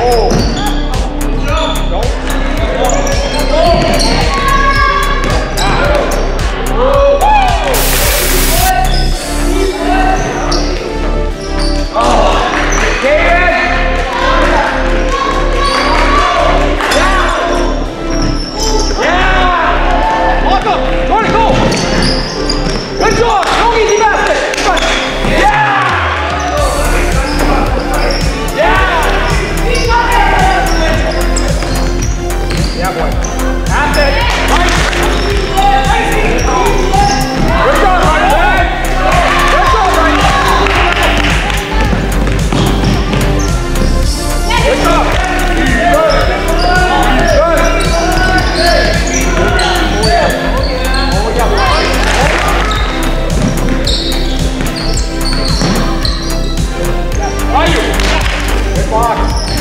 Oh! block.